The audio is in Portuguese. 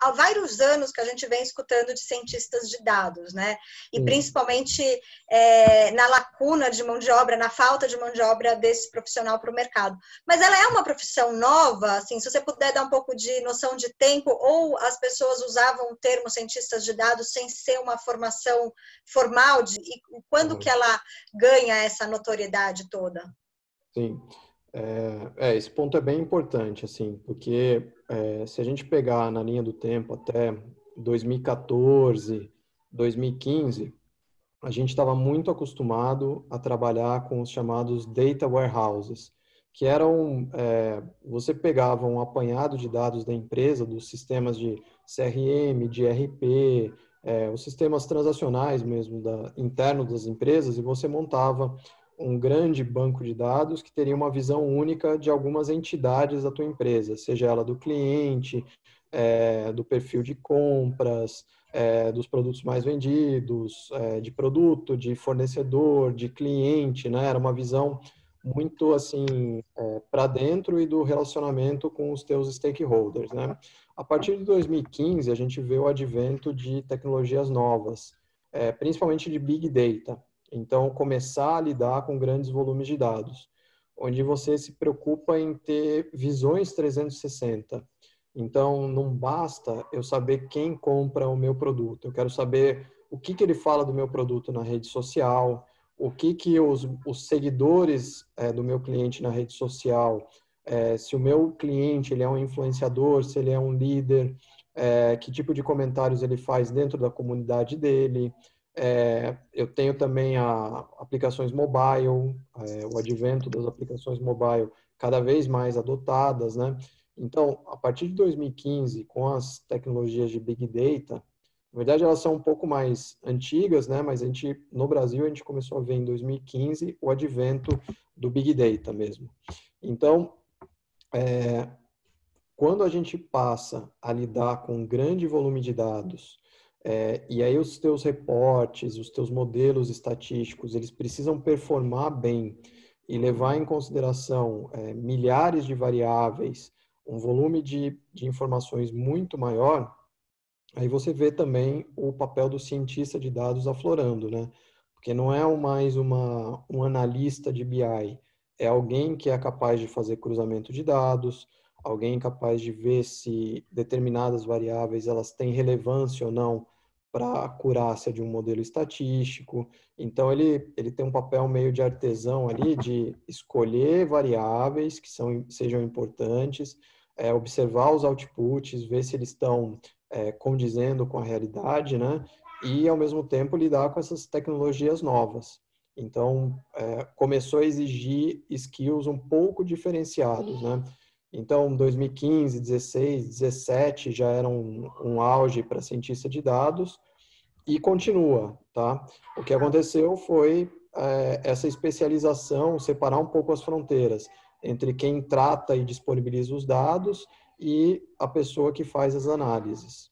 há vários anos que a gente vem escutando de cientistas de dados, né? E principalmente é, na lacuna de mão de obra, na falta de mão de obra desse profissional para o mercado. Mas ela é uma profissão nova, assim, se você puder dar um pouco de noção de tempo, ou as pessoas usavam o termo cientistas de dados sem ser uma formação formal, de, e quando uhum. que ela ganha essa notoriedade toda? Sim. É, é, esse ponto é bem importante, assim, porque é, se a gente pegar na linha do tempo até 2014, 2015, a gente estava muito acostumado a trabalhar com os chamados data warehouses, que eram é, você pegava um apanhado de dados da empresa, dos sistemas de CRM, de RP, é, os sistemas transacionais mesmo da, internos das empresas, e você montava um grande banco de dados que teria uma visão única de algumas entidades da tua empresa, seja ela do cliente, é, do perfil de compras, é, dos produtos mais vendidos, é, de produto, de fornecedor, de cliente, né? Era uma visão muito assim é, para dentro e do relacionamento com os teus stakeholders, né? A partir de 2015 a gente vê o advento de tecnologias novas, é, principalmente de big data. Então, começar a lidar com grandes volumes de dados, onde você se preocupa em ter visões 360. Então, não basta eu saber quem compra o meu produto. Eu quero saber o que, que ele fala do meu produto na rede social, o que, que os, os seguidores é, do meu cliente na rede social, é, se o meu cliente ele é um influenciador, se ele é um líder, é, que tipo de comentários ele faz dentro da comunidade dele, é, eu tenho também a, aplicações mobile, é, o advento das aplicações mobile cada vez mais adotadas, né? Então, a partir de 2015, com as tecnologias de Big Data, na verdade elas são um pouco mais antigas, né? Mas a gente, no Brasil, a gente começou a ver em 2015 o advento do Big Data mesmo. Então, é, quando a gente passa a lidar com um grande volume de dados, é, e aí os teus reportes, os teus modelos estatísticos, eles precisam performar bem e levar em consideração é, milhares de variáveis, um volume de, de informações muito maior, aí você vê também o papel do cientista de dados aflorando, né? Porque não é mais uma, um analista de BI, é alguém que é capaz de fazer cruzamento de dados, alguém capaz de ver se determinadas variáveis elas têm relevância ou não para a acurácia de um modelo estatístico. Então, ele, ele tem um papel meio de artesão ali, de escolher variáveis que são, sejam importantes, é, observar os outputs, ver se eles estão é, condizendo com a realidade, né? E, ao mesmo tempo, lidar com essas tecnologias novas. Então, é, começou a exigir skills um pouco diferenciados, né? Então, 2015, 16, 17 já era um, um auge para cientista de dados e continua, tá? O que aconteceu foi é, essa especialização, separar um pouco as fronteiras entre quem trata e disponibiliza os dados e a pessoa que faz as análises.